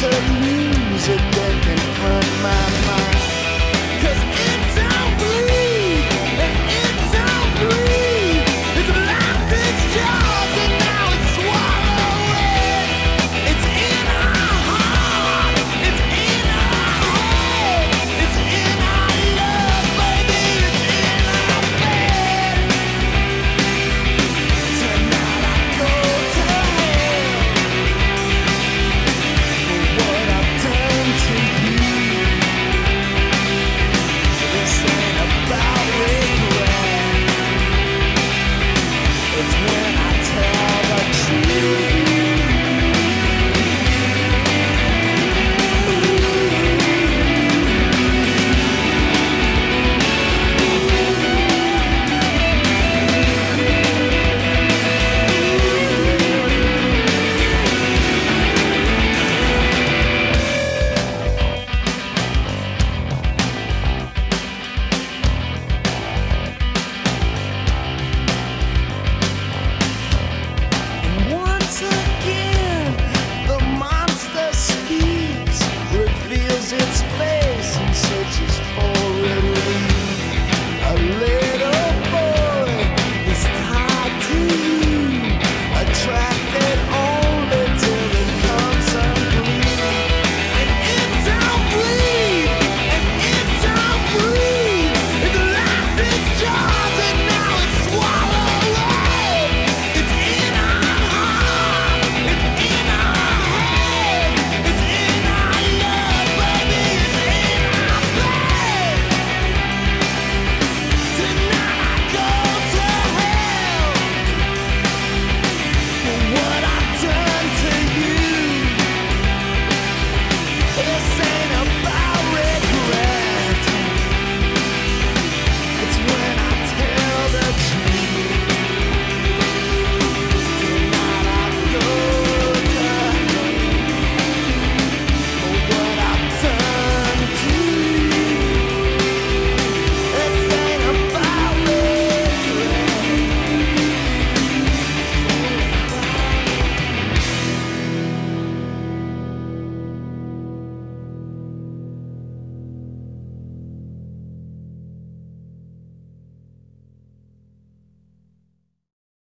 better music that can run my mind.